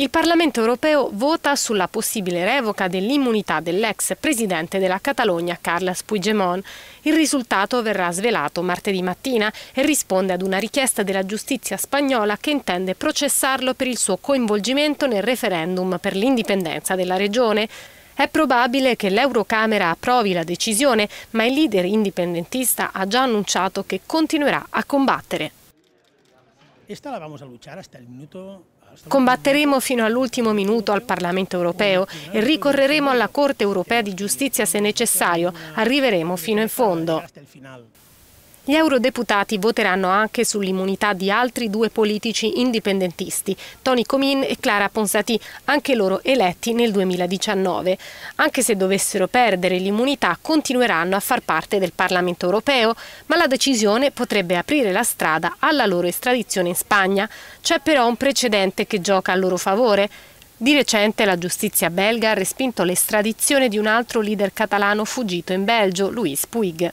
Il Parlamento europeo vota sulla possibile revoca dell'immunità dell'ex presidente della Catalogna Carles Puigdemont. Il risultato verrà svelato martedì mattina e risponde ad una richiesta della giustizia spagnola che intende processarlo per il suo coinvolgimento nel referendum per l'indipendenza della regione. È probabile che l'Eurocamera approvi la decisione, ma il leader indipendentista ha già annunciato che continuerà a combattere. Combatteremo fino all'ultimo minuto al Parlamento europeo e ricorreremo alla Corte europea di giustizia se necessario. Arriveremo fino in fondo. Gli eurodeputati voteranno anche sull'immunità di altri due politici indipendentisti, Tony Comin e Clara Ponsati, anche loro eletti nel 2019. Anche se dovessero perdere l'immunità, continueranno a far parte del Parlamento europeo, ma la decisione potrebbe aprire la strada alla loro estradizione in Spagna. C'è però un precedente che gioca a loro favore. Di recente la giustizia belga ha respinto l'estradizione di un altro leader catalano fuggito in Belgio, Luis Puig.